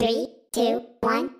Three, two, one.